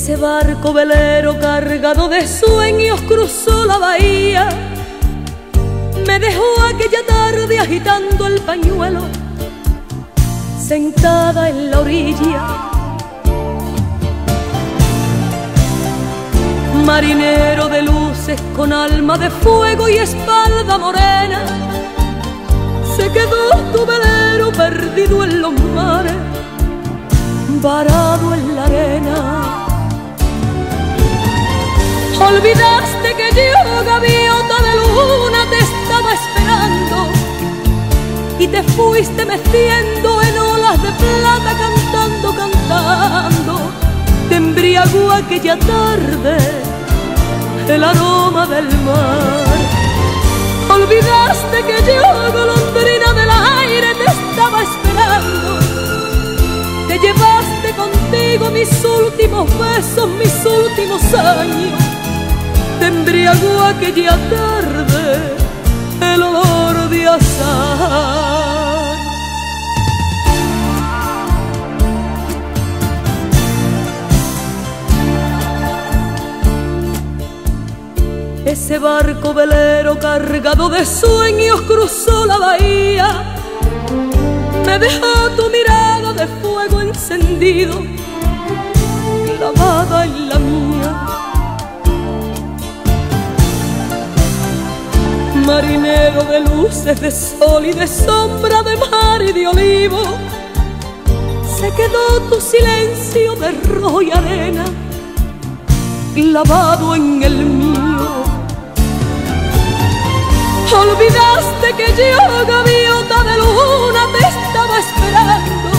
Ese barco velero cargado de sueños cruzó la bahía. Me dejó aquella tarde agitando el pañuelo, sentada en la orilla. Marinero de luces con alma de fuego y espalda morena, se quedó tu velero perdido en los mares, varado en la arena. Olvidaste que yo, gaviota de luna, te estaba esperando y te fuiste meciendo en olas de plata cantando, cantando. Te embriagó aquella tarde el aroma del mar. Olvidaste que yo, golondrina del aire, te estaba esperando. Te llevaste contigo mis últimos besos, mis últimos años te embriagó aquella tarde el olor de azar. Ese barco velero cargado de sueños cruzó la bahía, me dejó tu mirada de fuego encendido, marinero de luces, de sol y de sombra, de mar y de olivo. Se quedó tu silencio de rojo y arena, clavado en el mío. Olvidaste que yo, gaviota de luna, te estaba esperando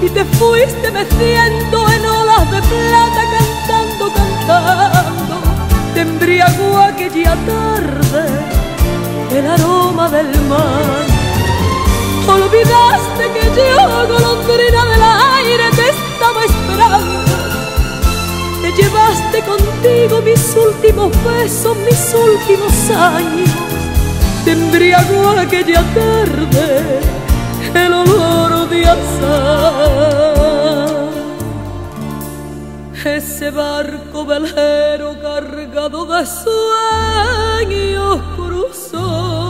y te fuiste meciendo en olas de plata, cantando, cantando. Te embriagó aquella tarde el aroma del mar. Olvidaste que yo, golondrina del aire, te estaba esperando. Te llevaste contigo mis últimos besos, mis últimos años. Te embriagó aquella tarde el olor de azar. Ese barco velero cargado de sueños cruzó la